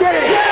Get it!